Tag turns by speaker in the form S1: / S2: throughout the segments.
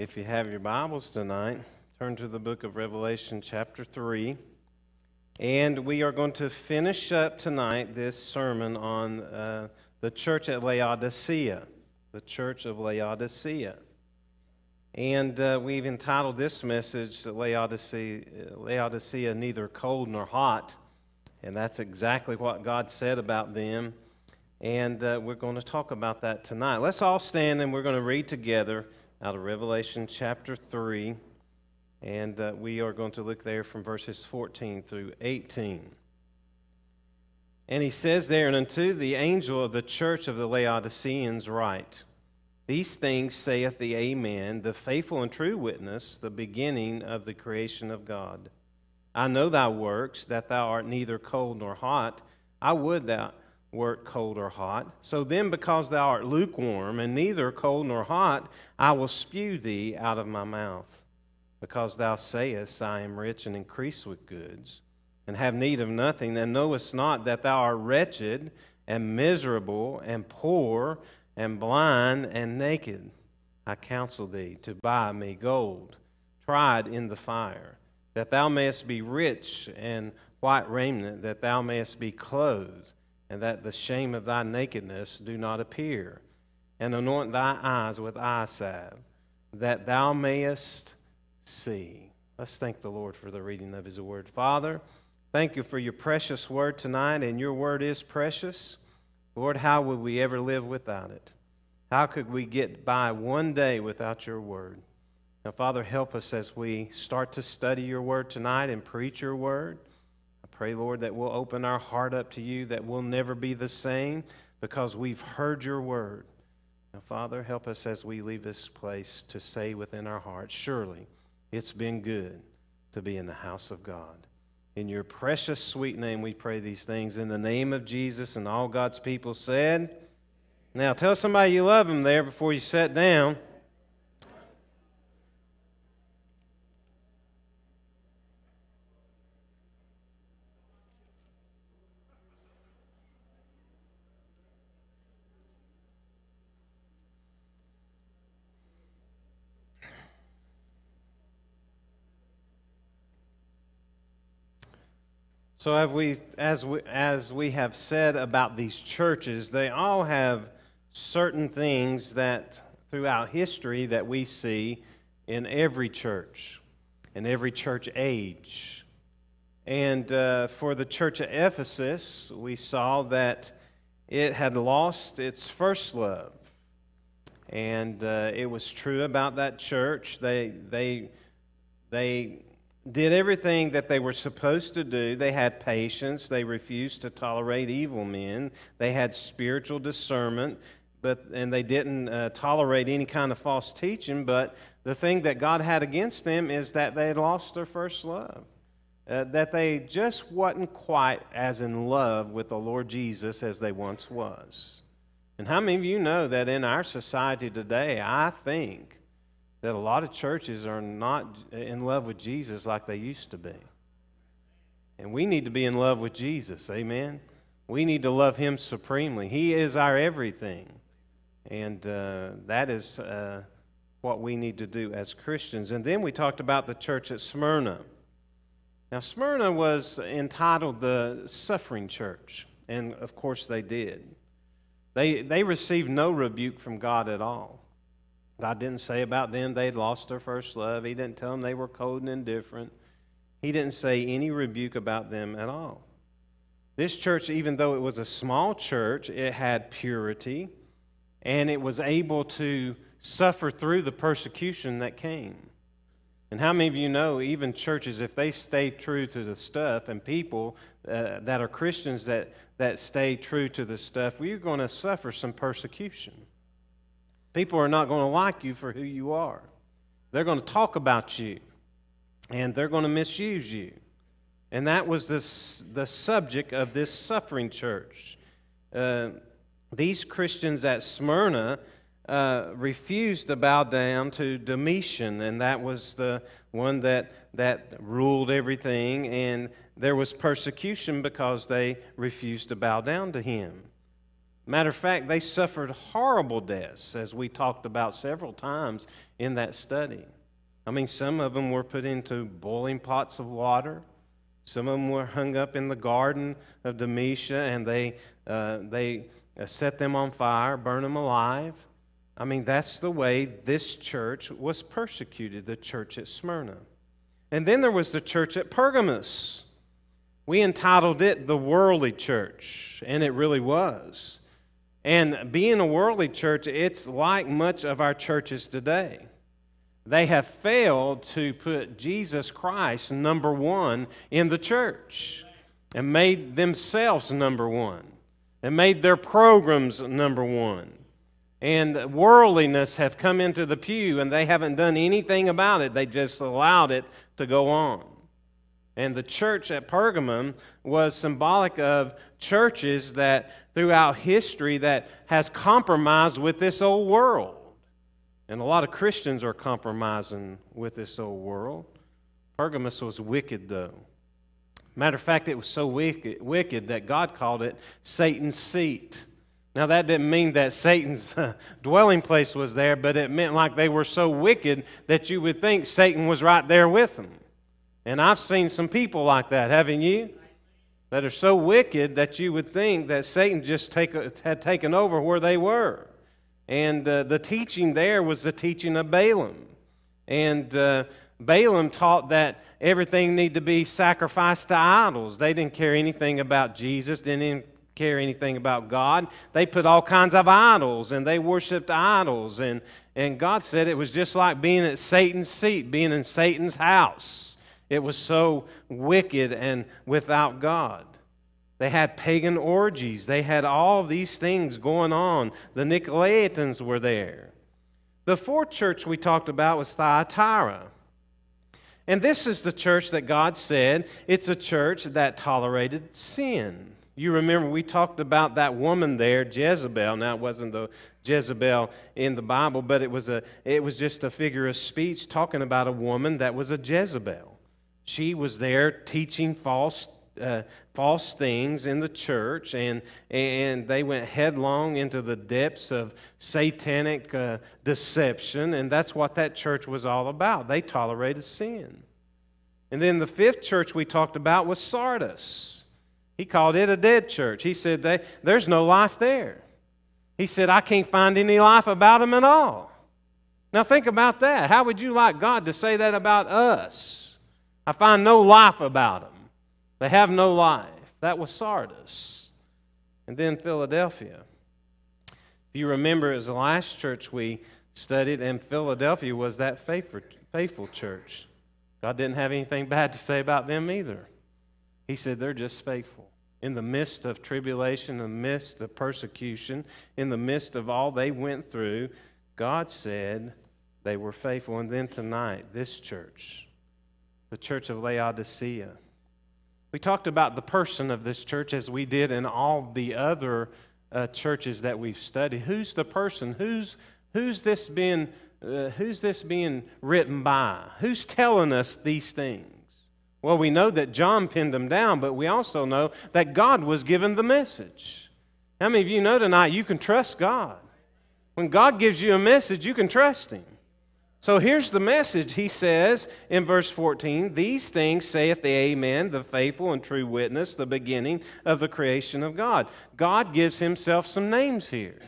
S1: If you have your Bibles tonight, turn to the book of Revelation, chapter 3. And we are going to finish up tonight this sermon on uh, the church at Laodicea, the church of Laodicea. And uh, we've entitled this message, Laodicea, Laodicea, neither cold nor hot. And that's exactly what God said about them. And uh, we're going to talk about that tonight. Let's all stand and we're going to read together out of Revelation chapter 3. And uh, we are going to look there from verses 14 through 18. And he says there, And unto the angel of the church of the Laodiceans write, These things saith the Amen, the faithful and true witness, the beginning of the creation of God. I know thy works, that thou art neither cold nor hot. I would thou wert cold or hot. So then, because thou art lukewarm, and neither cold nor hot, I will spew thee out of my mouth. Because thou sayest, I am rich and increase with goods, and have need of nothing, and knowest not that thou art wretched, and miserable, and poor, and blind, and naked. I counsel thee to buy me gold, tried in the fire, that thou mayest be rich, and white raiment, that thou mayest be clothed and that the shame of thy nakedness do not appear. And anoint thy eyes with eye salve, that thou mayest see. Let's thank the Lord for the reading of his word. Father, thank you for your precious word tonight, and your word is precious. Lord, how would we ever live without it? How could we get by one day without your word? Now, Father, help us as we start to study your word tonight and preach your word. Pray, Lord, that we'll open our heart up to you, that we'll never be the same because we've heard your word. Now, Father, help us as we leave this place to say within our hearts, surely it's been good to be in the house of God. In your precious, sweet name, we pray these things. In the name of Jesus and all God's people said. Now, tell somebody you love them there before you sit down. So, as we, as, we, as we have said about these churches, they all have certain things that throughout history that we see in every church, in every church age. And uh, for the church of Ephesus, we saw that it had lost its first love. And uh, it was true about that church. They, they, they did everything that they were supposed to do. They had patience. They refused to tolerate evil men. They had spiritual discernment, but and they didn't uh, tolerate any kind of false teaching. But the thing that God had against them is that they had lost their first love. Uh, that they just wasn't quite as in love with the Lord Jesus as they once was. And how many of you know that in our society today, I think that a lot of churches are not in love with Jesus like they used to be. And we need to be in love with Jesus. Amen. We need to love him supremely. He is our everything. And uh, that is uh, what we need to do as Christians. And then we talked about the church at Smyrna. Now, Smyrna was entitled the Suffering Church. And of course, they did. They, they received no rebuke from God at all. God didn't say about them they'd lost their first love. He didn't tell them they were cold and indifferent. He didn't say any rebuke about them at all. This church, even though it was a small church, it had purity and it was able to suffer through the persecution that came. And how many of you know, even churches, if they stay true to the stuff, and people uh, that are Christians that, that stay true to the stuff, we're going to suffer some persecution. People are not going to like you for who you are. They're going to talk about you, and they're going to misuse you. And that was this, the subject of this suffering church. Uh, these Christians at Smyrna uh, refused to bow down to Domitian, and that was the one that, that ruled everything. And there was persecution because they refused to bow down to him. Matter of fact, they suffered horrible deaths, as we talked about several times in that study. I mean, some of them were put into boiling pots of water. Some of them were hung up in the garden of Demetia, and they, uh, they uh, set them on fire, burn them alive. I mean, that's the way this church was persecuted, the church at Smyrna. And then there was the church at Pergamos. We entitled it the worldly church, and it really was. And being a worldly church, it's like much of our churches today. They have failed to put Jesus Christ number one in the church and made themselves number one and made their programs number one. And worldliness have come into the pew and they haven't done anything about it. They just allowed it to go on. And the church at Pergamum was symbolic of churches that throughout history that has compromised with this old world. And a lot of Christians are compromising with this old world. Pergamos was wicked, though. Matter of fact, it was so wicked, wicked that God called it Satan's seat. Now, that didn't mean that Satan's uh, dwelling place was there, but it meant like they were so wicked that you would think Satan was right there with them. And I've seen some people like that, haven't you? That are so wicked that you would think that Satan just take, had taken over where they were. And uh, the teaching there was the teaching of Balaam. And uh, Balaam taught that everything needed to be sacrificed to idols. They didn't care anything about Jesus, didn't care anything about God. They put all kinds of idols and they worshiped idols. And, and God said it was just like being at Satan's seat, being in Satan's house. It was so wicked and without God. They had pagan orgies. They had all these things going on. The Nicolaitans were there. The fourth church we talked about was Thyatira. And this is the church that God said it's a church that tolerated sin. You remember we talked about that woman there, Jezebel. Now it wasn't the Jezebel in the Bible, but it was a it was just a figure of speech talking about a woman that was a Jezebel. She was there teaching false, uh, false things in the church, and, and they went headlong into the depths of satanic uh, deception, and that's what that church was all about. They tolerated sin. And then the fifth church we talked about was Sardis. He called it a dead church. He said, they, There's no life there. He said, I can't find any life about them at all. Now, think about that. How would you like God to say that about us? I find no life about them. They have no life. That was Sardis. And then Philadelphia. If you remember, it was the last church we studied, and Philadelphia was that faithful, faithful church. God didn't have anything bad to say about them either. He said they're just faithful. In the midst of tribulation, in the midst of persecution, in the midst of all they went through, God said they were faithful. And then tonight, this church, the church of Laodicea. We talked about the person of this church as we did in all the other uh, churches that we've studied. Who's the person? Who's, who's, this being, uh, who's this being written by? Who's telling us these things? Well, we know that John pinned them down, but we also know that God was given the message. How many of you know tonight you can trust God? When God gives you a message, you can trust Him. So here's the message. He says in verse 14, These things saith the Amen, the faithful and true witness, the beginning of the creation of God. God gives himself some names here.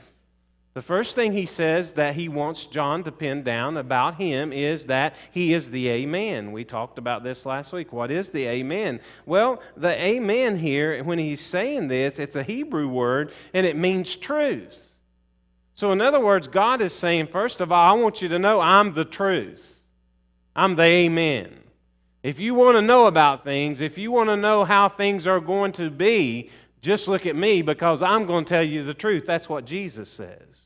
S1: The first thing he says that he wants John to pin down about him is that he is the Amen. We talked about this last week. What is the Amen? Well, the Amen here, when he's saying this, it's a Hebrew word and it means truth. So, in other words, God is saying, first of all, I want you to know I'm the truth. I'm the Amen. If you want to know about things, if you want to know how things are going to be, just look at me because I'm going to tell you the truth. That's what Jesus says.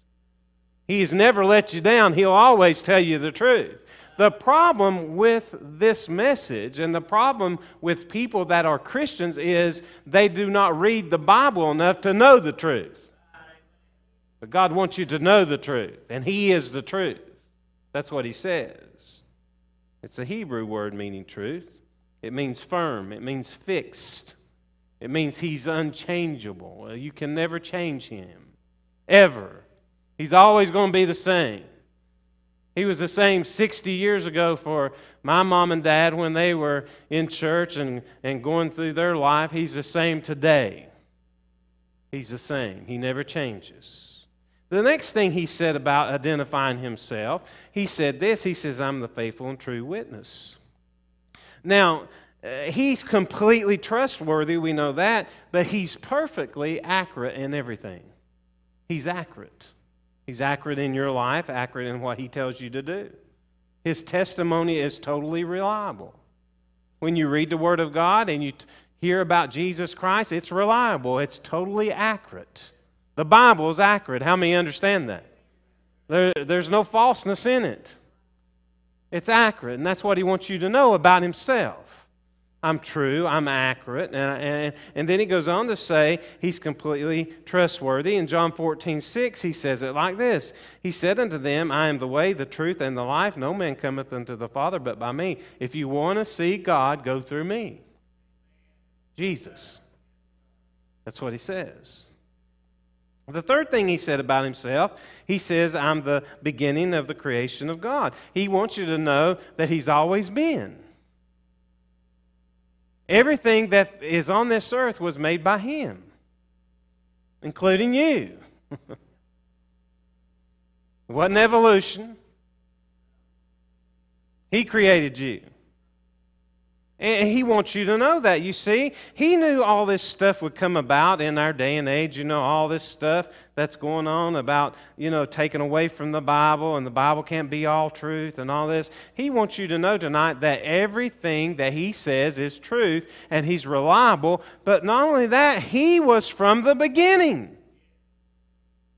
S1: He has never let you down, He'll always tell you the truth. The problem with this message and the problem with people that are Christians is they do not read the Bible enough to know the truth. But God wants you to know the truth, and He is the truth. That's what He says. It's a Hebrew word meaning truth. It means firm, it means fixed, it means He's unchangeable. You can never change Him. ever. He's always going to be the same. He was the same 60 years ago for my mom and dad when they were in church and, and going through their life. He's the same today. He's the same. He never changes. The next thing he said about identifying himself, he said this He says, I'm the faithful and true witness. Now, uh, he's completely trustworthy, we know that, but he's perfectly accurate in everything. He's accurate. He's accurate in your life, accurate in what he tells you to do. His testimony is totally reliable. When you read the Word of God and you hear about Jesus Christ, it's reliable, it's totally accurate. The Bible is accurate. How many understand that? There, there's no falseness in it. It's accurate, and that's what he wants you to know about himself. I'm true, I'm accurate. And, and, and then he goes on to say he's completely trustworthy. In John 14, 6, he says it like this He said unto them, I am the way, the truth, and the life. No man cometh unto the Father but by me. If you want to see God, go through me. Jesus. That's what he says. The third thing he said about himself, he says, I'm the beginning of the creation of God. He wants you to know that he's always been. Everything that is on this earth was made by Him, including you. it wasn't evolution, He created you. And he wants you to know that. You see, he knew all this stuff would come about in our day and age. You know, all this stuff that's going on about, you know, taken away from the Bible and the Bible can't be all truth and all this. He wants you to know tonight that everything that he says is truth and he's reliable. But not only that, he was from the beginning.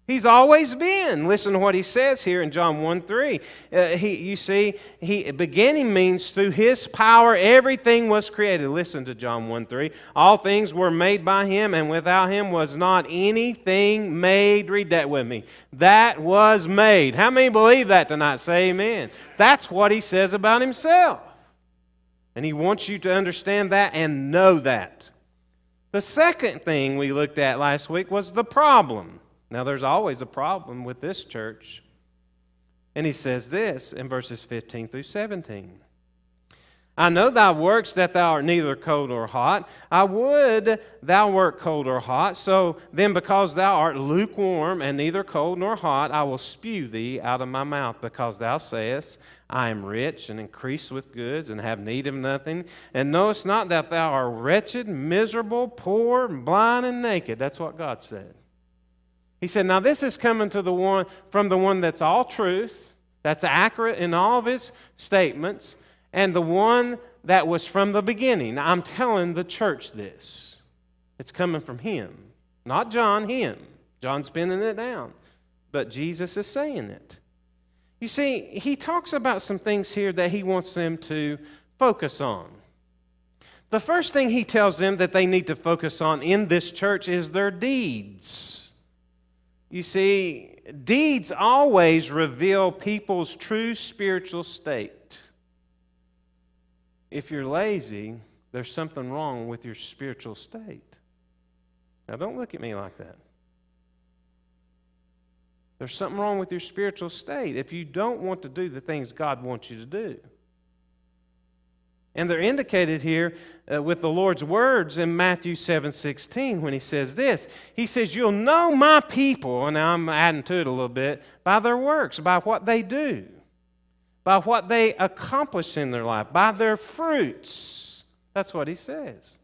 S1: He's always been. Listen to what he says here in John 1 3. Uh, he, you see, he, beginning means through his power everything was created. Listen to John 1 3. All things were made by him, and without him was not anything made. Read that with me. That was made. How many believe that tonight? Say amen. That's what he says about himself. And he wants you to understand that and know that. The second thing we looked at last week was the problem. Now, there's always a problem with this church. And he says this in verses 15 through 17. I know thy works that thou art neither cold nor hot. I would thou wert cold or hot. So then, because thou art lukewarm and neither cold nor hot, I will spew thee out of my mouth, because thou sayest, I am rich and increase with goods and have need of nothing. And knowest not that thou art wretched, miserable, poor, blind, and naked. That's what God said. He said, Now this is coming to the one from the one that's all truth, that's accurate in all of his statements, and the one that was from the beginning. I'm telling the church this. It's coming from him. Not John, him. John's pinning it down. But Jesus is saying it. You see, he talks about some things here that he wants them to focus on. The first thing he tells them that they need to focus on in this church is their deeds. You see, deeds always reveal people's true spiritual state. If you're lazy, there's something wrong with your spiritual state. Now, don't look at me like that. There's something wrong with your spiritual state if you don't want to do the things God wants you to do. And they're indicated here uh, with the Lord's words in Matthew 7 16 when he says this. He says, You'll know my people, and now I'm adding to it a little bit, by their works, by what they do, by what they accomplish in their life, by their fruits. That's what he says.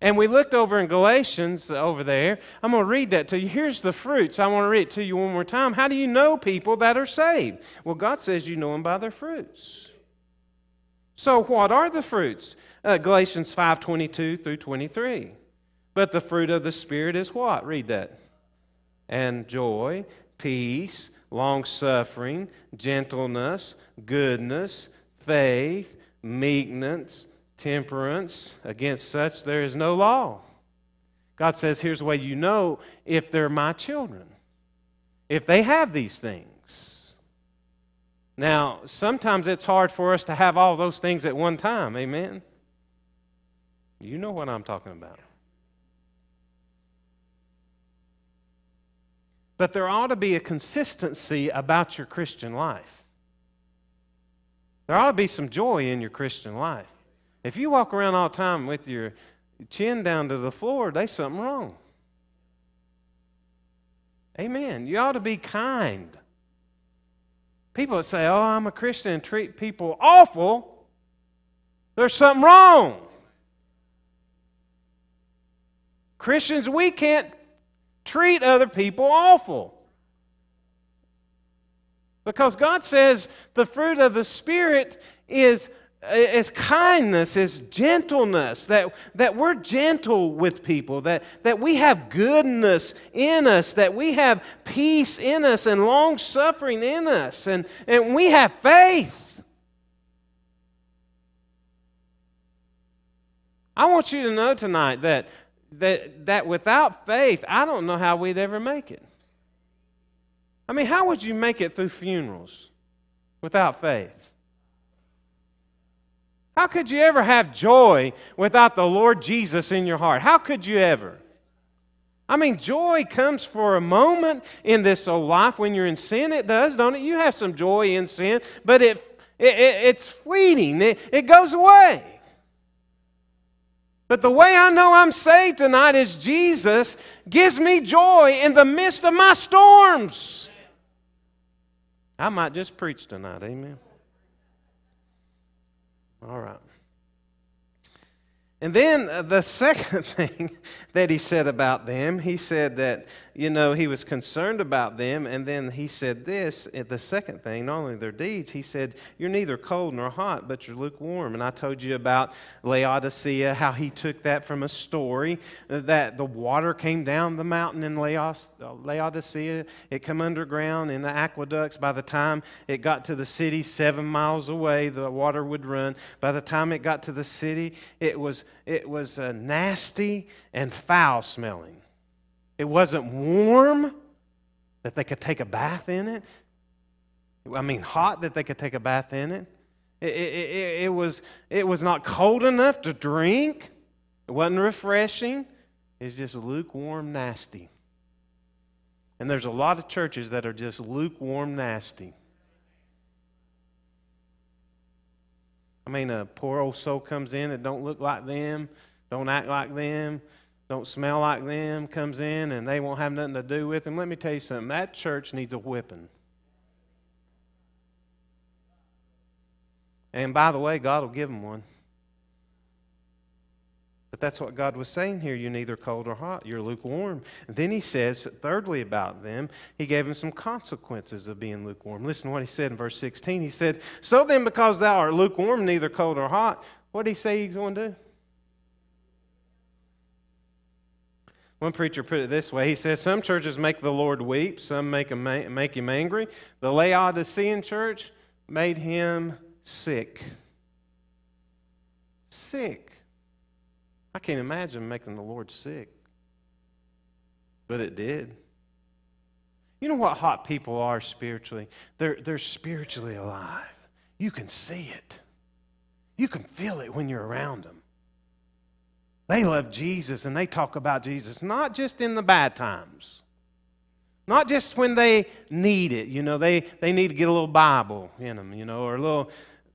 S1: And we looked over in Galatians over there. I'm going to read that to you. Here's the fruits. I want to read it to you one more time. How do you know people that are saved? Well, God says you know them by their fruits. So, what are the fruits? Uh, Galatians 5:22 through 23. But the fruit of the Spirit is what? Read that. And joy, peace, long suffering, gentleness, goodness, faith, meekness, temperance. Against such there is no law. God says, here's the way you know if they're my children, if they have these things. Now, sometimes it's hard for us to have all those things at one time. Amen? You know what I'm talking about. But there ought to be a consistency about your Christian life. There ought to be some joy in your Christian life. If you walk around all the time with your chin down to the floor, there's something wrong. Amen. You ought to be kind. People that say, Oh, I'm a Christian and treat people awful, there's something wrong. Christians, we can't treat other people awful. Because God says the fruit of the Spirit is is kindness, is gentleness, that, that we're gentle with people, that, that we have goodness in us, that we have peace in us and long suffering in us, and, and we have faith. I want you to know tonight that, that, that without faith, I don't know how we'd ever make it. I mean, how would you make it through funerals without faith? How could you ever have joy without the Lord Jesus in your heart? How could you ever? I mean, joy comes for a moment in this old life. When you're in sin, it does, don't it? You have some joy in sin, but it, it, it it's fleeting, it, it goes away. But the way I know I'm saved tonight is Jesus gives me joy in the midst of my storms. I might just preach tonight, amen. All right. And then uh, the second thing that he said about them, he said that you know, he was concerned about them. And then he said this eh, the second thing, not only their deeds, he said, You're neither cold nor hot, but you're lukewarm. And I told you about Laodicea, how he took that from a story eh, that the water came down the mountain in uh, Laodicea. It come underground in the aqueducts. By the time it got to the city, seven miles away, the water would run. By the time it got to the city, it was, it was uh, nasty and foul smelling. It wasn't warm that they could take a bath in it. I mean, hot that they could take a bath in it. It, it, it, it, was, it was not cold enough to drink. It wasn't refreshing. It's just lukewarm, nasty. And there's a lot of churches that are just lukewarm, nasty. I mean, a poor old soul comes in that don't look like them, don't act like them, don't smell like them, comes in and they won't have nothing to do with them. Let me tell you something that church needs a whipping. And by the way, God will give them one. But that's what God was saying here. You're neither cold or hot. You're lukewarm. Then he says, thirdly, about them, he gave them some consequences of being lukewarm. Listen to what he said in verse 16. He said, So then, because thou art lukewarm, neither cold or hot, what did he say he's going to do? One preacher put it this way. He says, Some churches make the Lord weep, some make him, make him angry. The Laodicean church made him sick. Sick. I can't imagine making the Lord sick. But it did. You know what hot people are spiritually? They're, they're spiritually alive. You can see it, you can feel it when you're around them. They love Jesus and they talk about Jesus, not just in the bad times, not just when they need it. You know, they, they need to get a little Bible in them, you know, or a little.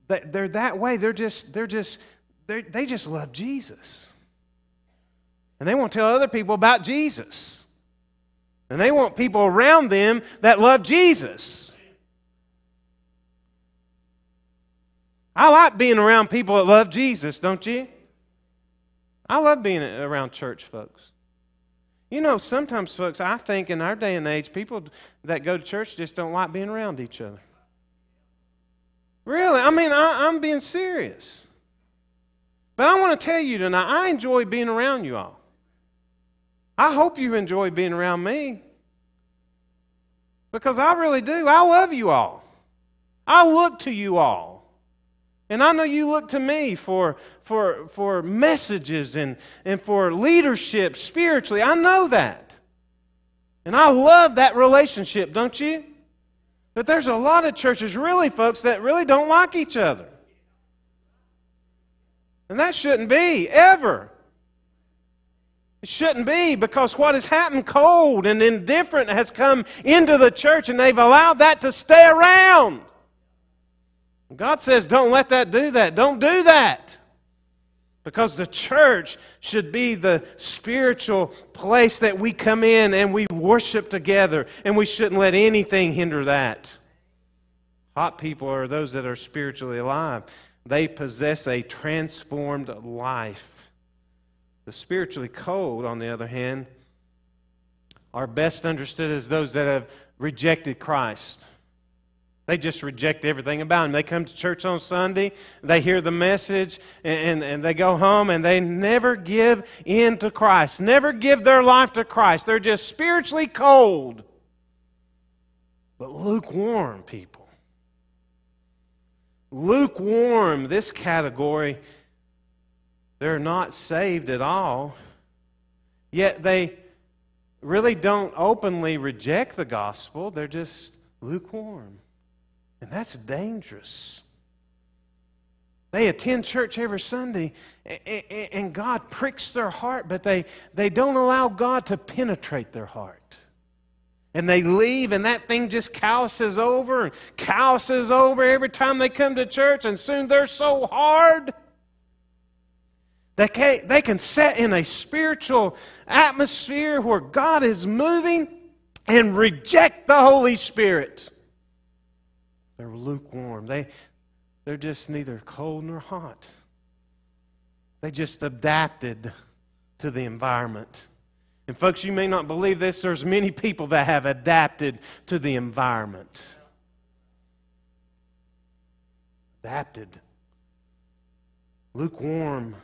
S1: They're that way. They're just, they're just, they're, they just love Jesus. And they want to tell other people about Jesus. And they want people around them that love Jesus. I like being around people that love Jesus, don't you? I love being around church folks. You know, sometimes, folks, I think in our day and age, people that go to church just don't like being around each other. Really? I mean, I, am being serious. But I want to tell you tonight, I enjoy being around you all. I hope you enjoy being around me. Because I really do. I love you all. I look to you all. And I know you look to me for, for, for messages and, and for leadership spiritually. I know that. And I love that relationship, don't you? But there's a lot of churches, really, folks, that really don't like each other. And that shouldn't be, ever. It shouldn't be because what has happened cold and indifferent has come into the church and they've allowed that to stay around. God says, don't let that do that. Don't do that. Because the church should be the spiritual place that we come in and we worship together, and we shouldn't let anything hinder that. Hot people are those that are spiritually alive, they possess a transformed life. The spiritually cold, on the other hand, are best understood as those that have rejected Christ. They just reject everything about him. They come to church on Sunday, they hear the message, and, and, and, they go home and they never give in to Christ, never give their life to Christ. They're just spiritually cold, but lukewarm people. Lukewarm, this category, they're not saved at all, yet they really don't openly reject the gospel, they're just lukewarm. And that's dangerous. They attend church every Sunday, and God pricks their heart, but they, they don't allow God to penetrate their heart. And they leave, and that thing just calluses over and calluses over every time they come to church, and soon they're so hard. They can, they can set in a spiritual atmosphere where God is moving and reject the Holy Spirit. They're lukewarm. They, they're just neither cold nor hot. They just adapted to the environment. And, folks, you may not believe this, there's many people that have adapted to the environment. Adapted. Lukewarm.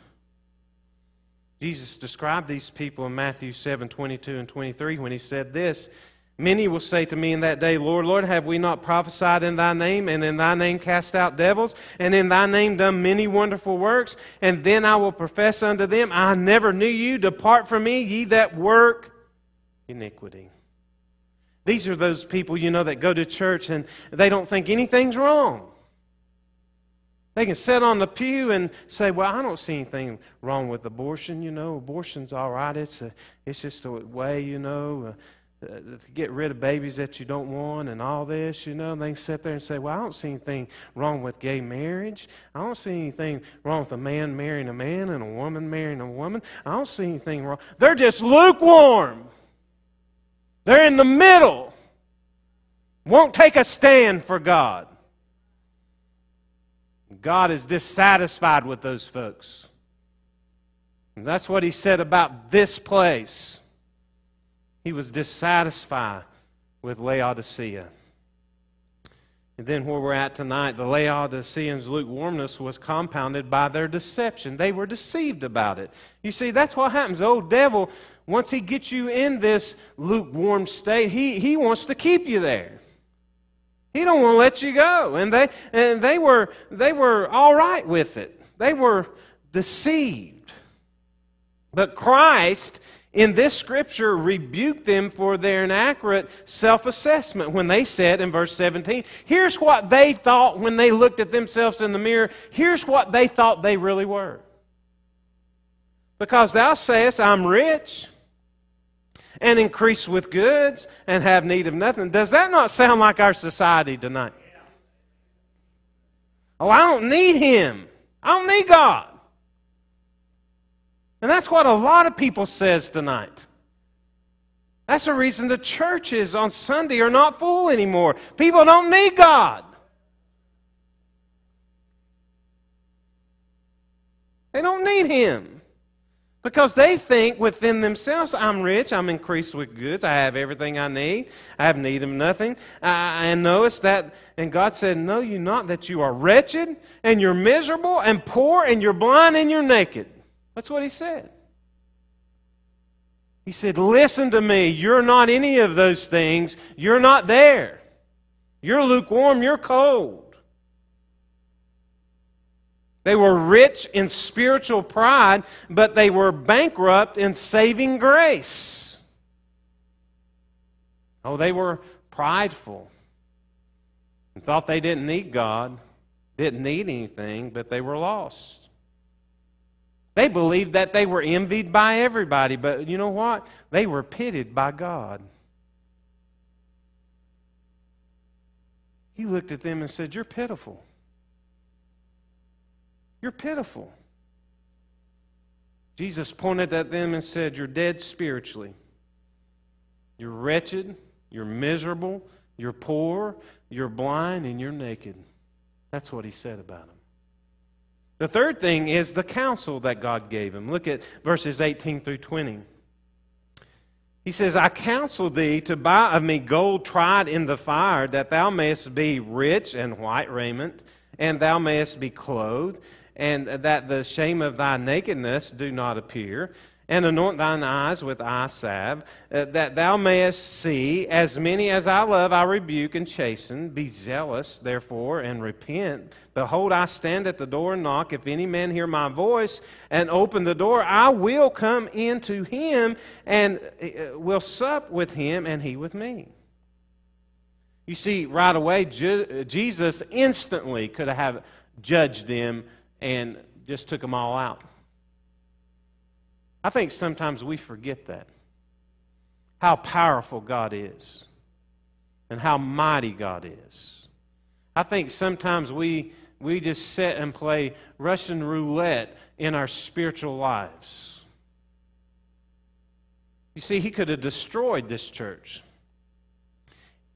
S1: Jesus described these people in Matthew 7 22 and 23 when he said this Many will say to me in that day, Lord, Lord, have we not prophesied in thy name, and in thy name cast out devils, and in thy name done many wonderful works? And then I will profess unto them, I never knew you. Depart from me, ye that work iniquity. These are those people, you know, that go to church and they don't think anything's wrong. They can sit on the pew and say, Well, I don't see anything wrong with abortion, you know. Abortion's all right. It's, a, it's just a way, you know. Uh, uh, to get rid of babies that you don't want and all this, you know, And they sit there and say, Well, I don't see anything wrong with gay marriage. I don't see anything wrong with a man marrying a man and a woman marrying a woman. I don't see anything wrong. They're just lukewarm. They're in the middle. Won't take a stand for God. God is dissatisfied with those folks. And that's what he said about this place. He was dissatisfied with Laodicea. And then where we're at tonight, the Laodiceans' lukewarmness was compounded by their deception. They were deceived about it. You see, that's what happens. The old devil, once he gets you in this lukewarm state, he, he wants to keep you there. He don't want to let you go. And they, and they, were, they were all right with it. They were deceived. But Christ in this scripture rebuked them for their inaccurate self assessment when they said in verse 17, here's what they thought when they looked at themselves in the mirror, here's what they thought they really were. Because thou sayest, I'm rich and increase with goods and have need of nothing. Does that not sound like our society tonight? Oh, I don't need him. I don't need God. And that's what a lot of people says tonight. That's the reason the churches on Sunday are not full anymore. People don't need God. They don't need Him. Because they think within themselves, I'm rich, I'm increased with goods, I have everything I need, I have need of nothing. I, and notice that, and God said, Know you not that you are wretched, and you're miserable, and poor, and you're blind, and you're naked. That's what he said. He said, Listen to me. You're not any of those things. You're not there. You're lukewarm. You're cold. They were rich in spiritual pride, but they were bankrupt in saving grace. Oh, they were prideful and thought they didn't need God, didn't need anything, but they were lost. They believed that they were envied by everybody, but you know what? They were pitied by God. He looked at them and said, You're pitiful. You're pitiful. Jesus pointed at them and said, You're dead spiritually. You're wretched. You're miserable. You're poor. You're blind. And you're naked. That's what he said about them. The third thing is the counsel that God gave him. Look at verses 18 through 20. He says, I counsel thee to buy of me gold tried in the fire, that thou mayest be rich and white raiment, and thou mayest be clothed, and that the shame of thy nakedness do not appear and anoint thine eyes with eye salve, uh, that thou mayest see. As many as I love, I rebuke and chasten. Be zealous, therefore, and repent. Behold, I stand at the door and knock. If any man hear my voice and open the door, I will come into him and uh, will sup with him, and he with me. You see, right away, Jesus instantly could have judged them and just took them all out. I think sometimes we forget that. How powerful God is and how mighty God is. I think sometimes we, we just sit and play Russian roulette in our spiritual lives. You see, he could have destroyed this church.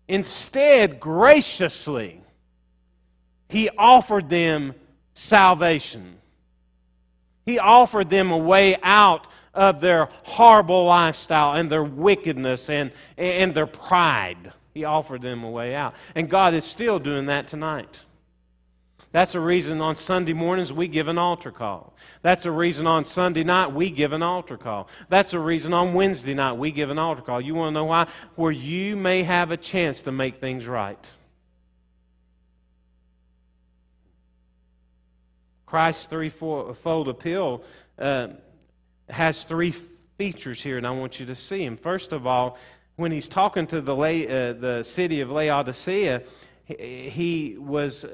S1: Instead, graciously, he offered them salvation. He offered them a way out of their horrible lifestyle and their wickedness and, and their pride. He offered them a way out. And God is still doing that tonight. That's a reason on Sunday mornings we give an altar call. That's a reason on Sunday night we give an altar call. That's a reason on Wednesday night we give an altar call. You want to know why? Where you may have a chance to make things right. Christ's threefold appeal uh, has three features here, and I want you to see them. First of all, when he's talking to the, uh, the city of Laodicea, he was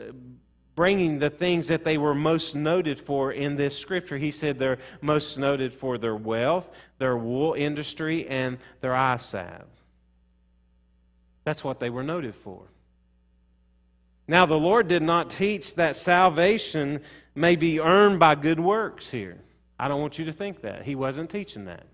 S1: bringing the things that they were most noted for in this scripture. He said they're most noted for their wealth, their wool industry, and their eye salve. That's what they were noted for. Now, the Lord did not teach that salvation may be earned by good works here. I don't want you to think that. He wasn't teaching that.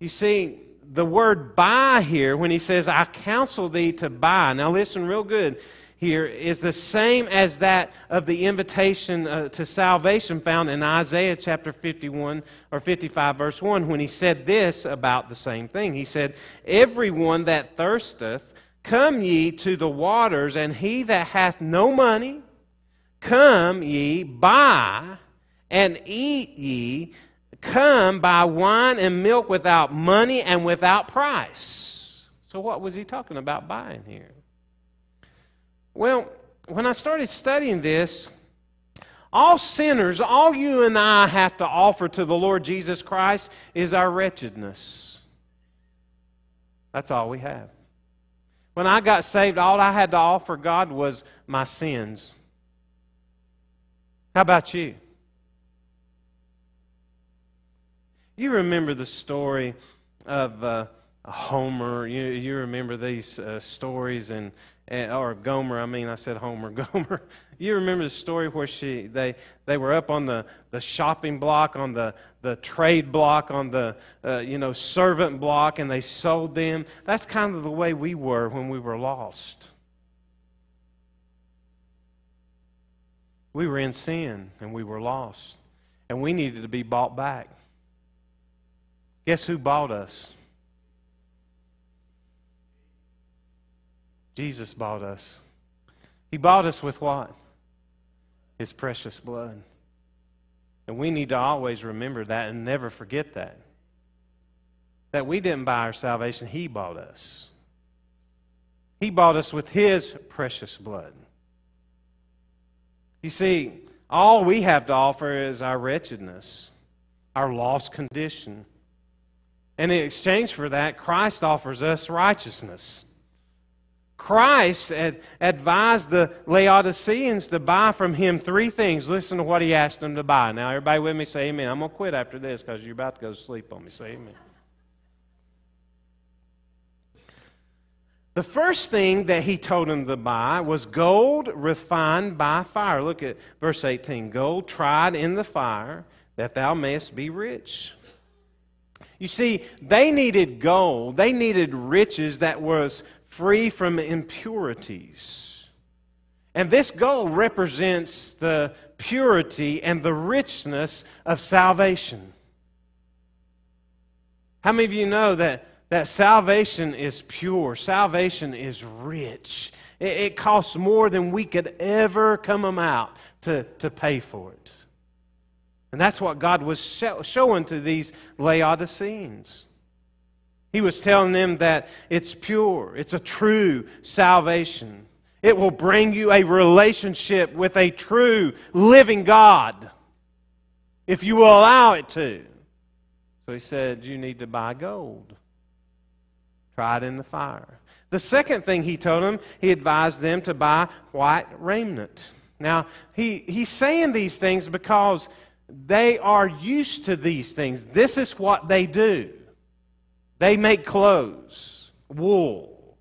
S1: You see, the word buy here, when he says, I counsel thee to buy, now listen real good here, is the same as that of the invitation uh, to salvation found in Isaiah chapter 51 or 55, verse 1, when he said this about the same thing. He said, Everyone that thirsteth, come ye to the waters, and he that hath no money, come ye, buy and eat ye, come buy wine and milk without money and without price. So, what was he talking about buying here? Well, when I started studying this, all sinners, all you and I have to offer to the Lord Jesus Christ is our wretchedness. That's all we have. When I got saved, all I had to offer God was my sins. How about you? You remember the story of uh, Homer. You, you remember these uh, stories and, and, or Gomer. I mean, I said Homer. Gomer. You remember the story where she they they were up on the, the shopping block, on the, the trade block, on the uh, you know servant block, and they sold them. That's kind of the way we were when we were lost. We were in sin and we were lost, and we needed to be bought back. Guess who bought us? Jesus bought us. He bought us with what? His precious blood. And we need to always remember that and never forget that. That we didn't buy our salvation, He bought us. He bought us with His precious blood. You see, all we have to offer is our wretchedness, our lost condition. And in exchange for that, Christ offers us righteousness. Christ ad- advised the Laodiceans to buy from him three things. Listen to what he asked them to buy. Now, everybody with me say amen. I'm going to quit after this because you're about to go to sleep on me. Say amen. The first thing that he told them to buy was gold refined by fire. Look at verse 18 gold tried in the fire, that thou mayest be rich. You see, they needed gold, they needed riches that was free from impurities. And this gold represents the purity and the richness of salvation. How many of you know that that salvation is pure, salvation is rich. It, it costs more than we could ever come out to, to pay for it. And that's what God was show, showing to these Laodiceans. He was telling them that it's pure, it's a true salvation. It will bring you a relationship with a true living God if you will allow it to. So he said, You need to buy gold tried in the fire. The second thing he told them, he advised them to buy white raiment. Now, he, he's saying these things because they are used to these things. This is what they do. They make clothes, wool.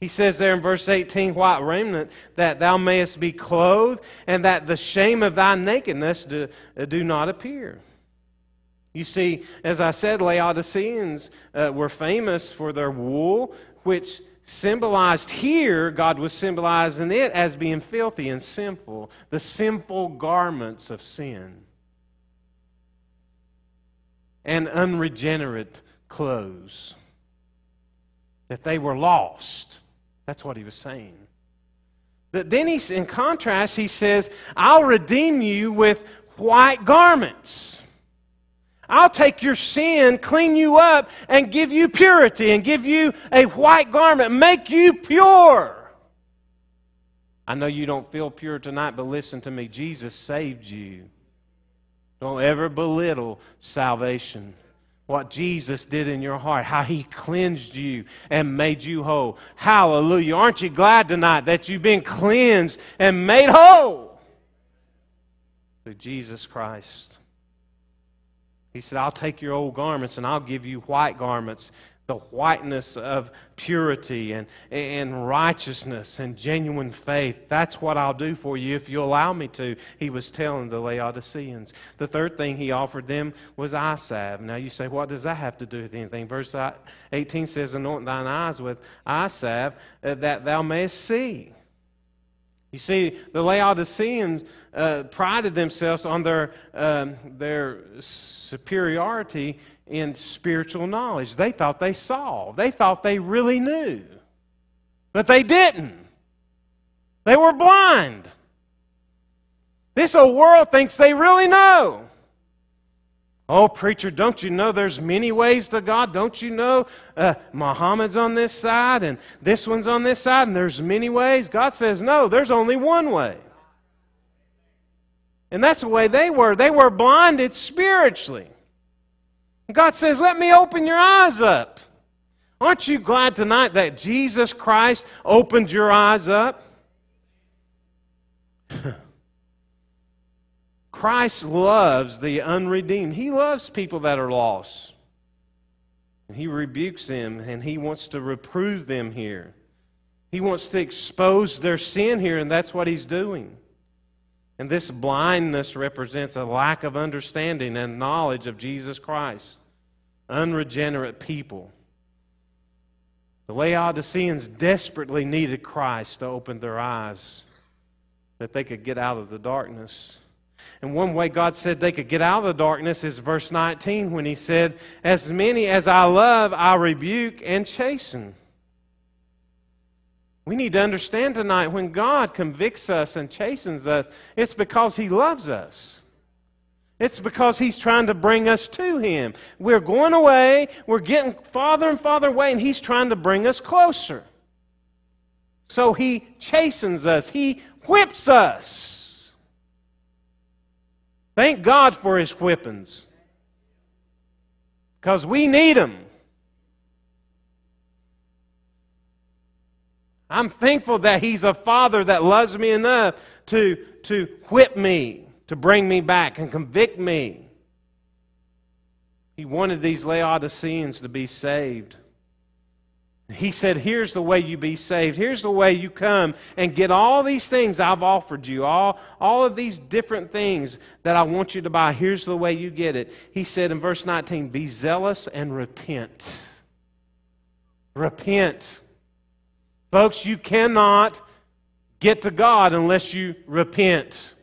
S1: He says there in verse 18, white raiment, that thou mayest be clothed, and that the shame of thy nakedness do, do not appear. You see, as I said, Laodiceans uh, were famous for their wool, which symbolized here, God was symbolizing it as being filthy and sinful, the sinful garments of sin, and unregenerate clothes. That they were lost. That's what he was saying. But then he's, in contrast, he says, I'll redeem you with white garments. I'll take your sin, clean you up, and give you purity and give you a white garment, make you pure. I know you don't feel pure tonight, but listen to me. Jesus saved you. Don't ever belittle salvation. What Jesus did in your heart, how he cleansed you and made you whole. Hallelujah. Aren't you glad tonight that you've been cleansed and made whole through Jesus Christ? He said, I'll take your old garments and I'll give you white garments, the whiteness of purity and, and righteousness and genuine faith. That's what I'll do for you if you allow me to, he was telling the Laodiceans. The third thing he offered them was eye salve. Now you say, what does that have to do with anything? Verse 18 says, Anoint thine eyes with eye salve uh, that thou mayest see. You see, the Laodiceans uh, prided themselves on their, um, their superiority in spiritual knowledge. They thought they saw, they thought they really knew. But they didn't. They were blind. This old world thinks they really know. Oh, preacher, don't you know there's many ways to God? Don't you know uh, Muhammad's on this side and this one's on this side and there's many ways? God says, no, there's only one way. And that's the way they were. They were blinded spiritually. God says, let me open your eyes up. Aren't you glad tonight that Jesus Christ opened your eyes up? Christ loves the unredeemed. He loves people that are lost. And he rebukes them and he wants to reprove them here. He wants to expose their sin here, and that's what he's doing. And this blindness represents a lack of understanding and knowledge of Jesus Christ. Unregenerate people. The Laodiceans desperately needed Christ to open their eyes that they could get out of the darkness. And one way God said they could get out of the darkness is verse 19 when he said, As many as I love, I rebuke and chasten. We need to understand tonight when God convicts us and chastens us, it's because he loves us. It's because he's trying to bring us to him. We're going away, we're getting farther and farther away, and he's trying to bring us closer. So he chastens us, he whips us. Thank God for his whippings. Because we need them. I'm thankful that He's a Father that loves me enough to, to whip me, to bring me back and convict me. He wanted these Laodiceans to be saved. He said, Here's the way you be saved. Here's the way you come and get all these things I've offered you, all, all of these different things that I want you to buy. Here's the way you get it. He said in verse 19, Be zealous and repent. Repent. Folks, you cannot get to God unless you repent.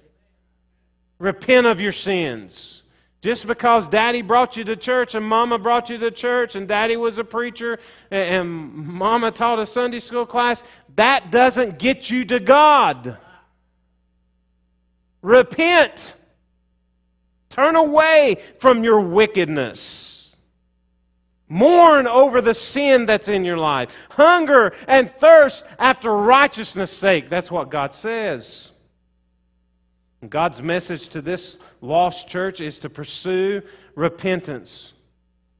S1: Repent of your sins. Just because daddy brought you to church and mama brought you to church and daddy was a preacher and mama taught a Sunday school class, that doesn't get you to God. Repent. Turn away from your wickedness. Mourn over the sin that's in your life. Hunger and thirst after righteousness' sake. That's what God says. God's message to this lost church is to pursue repentance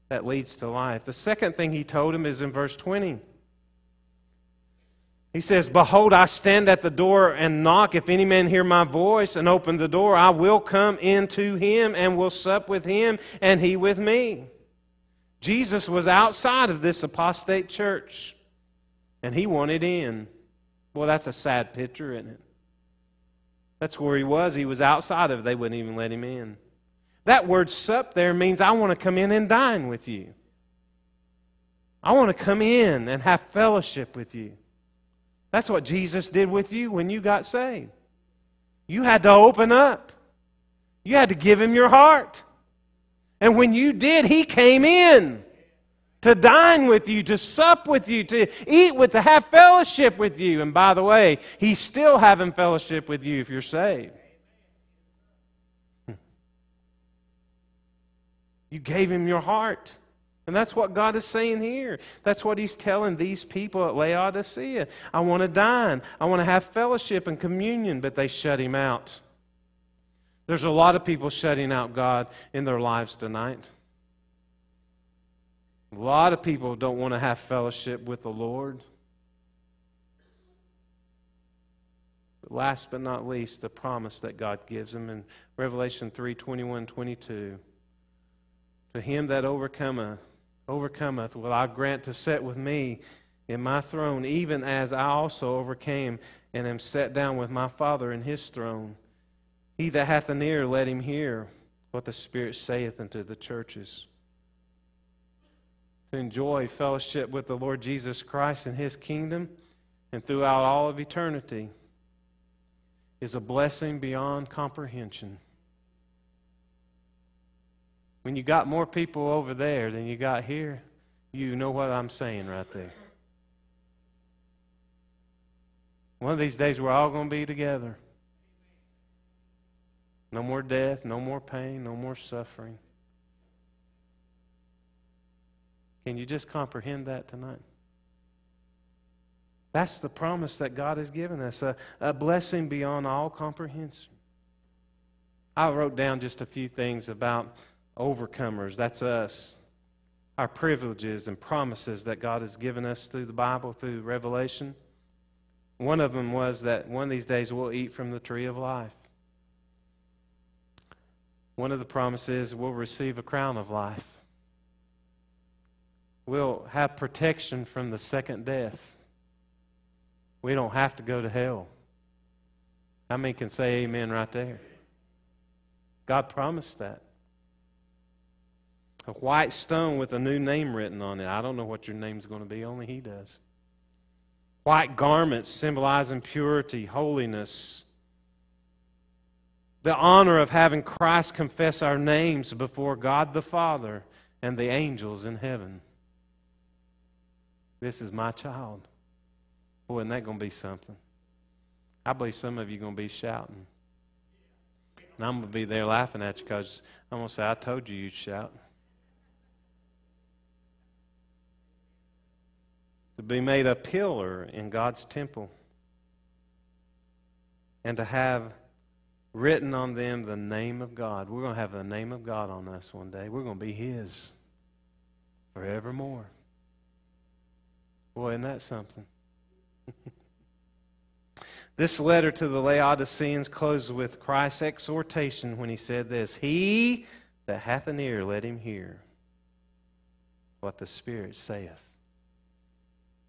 S1: that leads to life. The second thing he told him is in verse 20. He says, Behold, I stand at the door and knock. If any man hear my voice and open the door, I will come into him and will sup with him and he with me. Jesus was outside of this apostate church, and he wanted in. Well, that's a sad picture, isn't it? That's where he was. He was outside of it. They wouldn't even let him in. That word sup there means I want to come in and dine with you. I want to come in and have fellowship with you. That's what Jesus did with you when you got saved. You had to open up. You had to give him your heart. And when you did, He came in to dine with you, to sup with you, to eat with, to have fellowship with you. And by the way, He's still having fellowship with you if you're saved. Hmm. You gave Him your heart. And that's what God is saying here. That's what He's telling these people at Laodicea. I want to dine. I want to have fellowship and communion, but they shut Him out. There's a lot of people shutting out God in their lives tonight. A lot of people don't want to have fellowship with the Lord. But last but not least, the promise that God gives them in Revelation 3 21 22. To him that overcometh, overcometh will I grant to sit with me in my throne, even as I also overcame and am set down with my Father in his throne. He that hath an ear, let him hear what the Spirit saith unto the churches. To enjoy fellowship with the Lord Jesus Christ and his kingdom and throughout all of eternity is a blessing beyond comprehension. When you got more people over there than you got here, you know what I'm saying right there. One of these days, we're all going to be together. No more death, no more pain, no more suffering. Can you just comprehend that tonight? That's the promise that God has given us a, a blessing beyond all comprehension. I wrote down just a few things about overcomers. That's us. Our privileges and promises that God has given us through the Bible, through Revelation. One of them was that one of these days we'll eat from the tree of life. One of the promises we'll receive a crown of life. We'll have protection from the second death. We don't have to go to hell. How many can say amen right there? God promised that. A white stone with a new name written on it. I don't know what your name's going to be, only He does. White garments symbolizing purity, holiness, the honor of having Christ confess our names before God the Father and the angels in heaven. This is my child. Boy, isn't that going to be something? I believe some of you are going to be shouting. And I'm going to be there laughing at you because I'm going to say, I told you you'd shout. To be made a pillar in God's temple. And to have written on them the name of God. We're going to have the name of God on us one day. We're going to be His forevermore. Boy, isn't that something? this letter to the Laodiceans closes with Christ's exhortation when he said this He that hath an ear, let him hear what the Spirit saith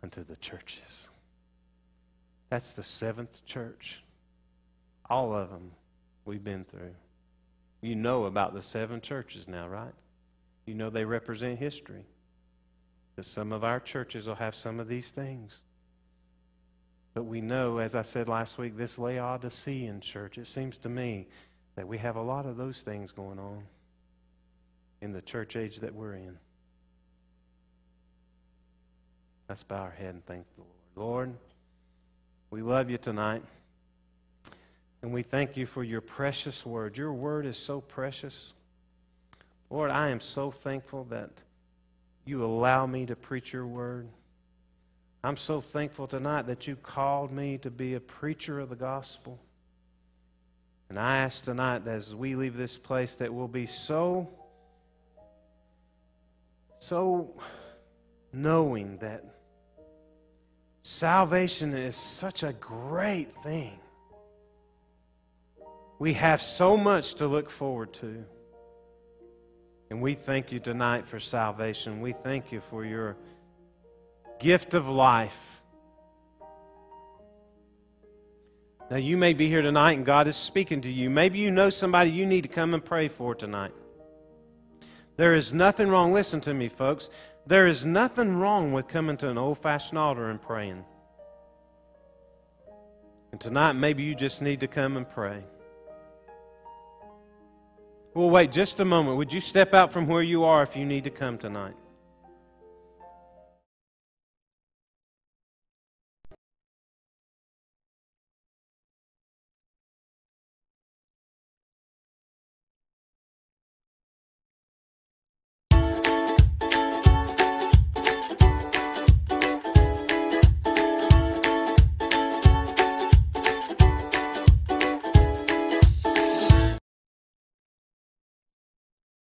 S1: unto the churches. That's the seventh church. All of them we've been through. You know about the seven churches now, right? You know they represent history. That some of our churches will have some of these things. But we know, as I said last week, this Laodicean church, it seems to me that we have a lot of those things going on in the church age that we're in. Let's bow our head and thank the Lord. Lord, we love you tonight. And we thank you for your precious word. Your word is so precious. Lord, I am so thankful that you allow me to preach your word. I'm so thankful tonight that you called me to be a preacher of the gospel. And I ask tonight that as we leave this place that we'll be so so knowing that salvation is such a great thing. We have so much to look forward to. And we thank you tonight for salvation. We thank you for your gift of life. Now, you may be here tonight and God is speaking to you. Maybe you know somebody you need to come and pray for tonight. There is nothing wrong, listen to me, folks. There is nothing wrong with coming to an old fashioned altar and praying. And tonight, maybe you just need to come and pray. Well, wait just a moment. Would you step out from where you are if you need to come tonight?